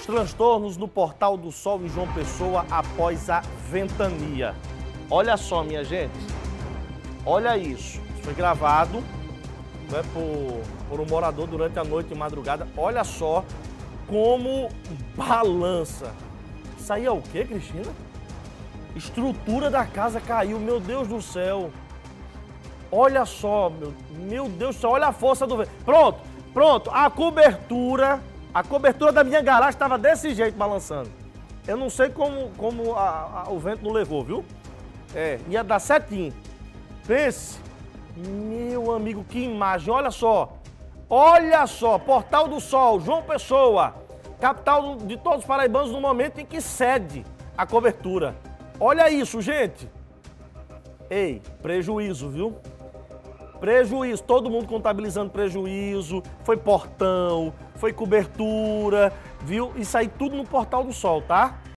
Os transtornos no Portal do Sol em João Pessoa após a ventania. Olha só, minha gente. Olha isso. Isso foi gravado né, por, por um morador durante a noite e madrugada. Olha só como balança. Isso aí é o quê, Cristina? Estrutura da casa caiu, meu Deus do céu. Olha só, meu, meu Deus do céu, olha a força do vento. Pronto, pronto, a cobertura, a cobertura da minha garagem estava desse jeito balançando. Eu não sei como, como a, a, o vento não levou, viu? É, ia dar certinho. Pense, meu amigo, que imagem, olha só. Olha só, Portal do Sol, João Pessoa, capital de todos os paraibanos no momento em que cede a cobertura. Olha isso, gente. Ei, prejuízo, viu? Prejuízo, todo mundo contabilizando prejuízo, foi portão, foi cobertura, viu? Isso aí tudo no Portal do Sol, tá?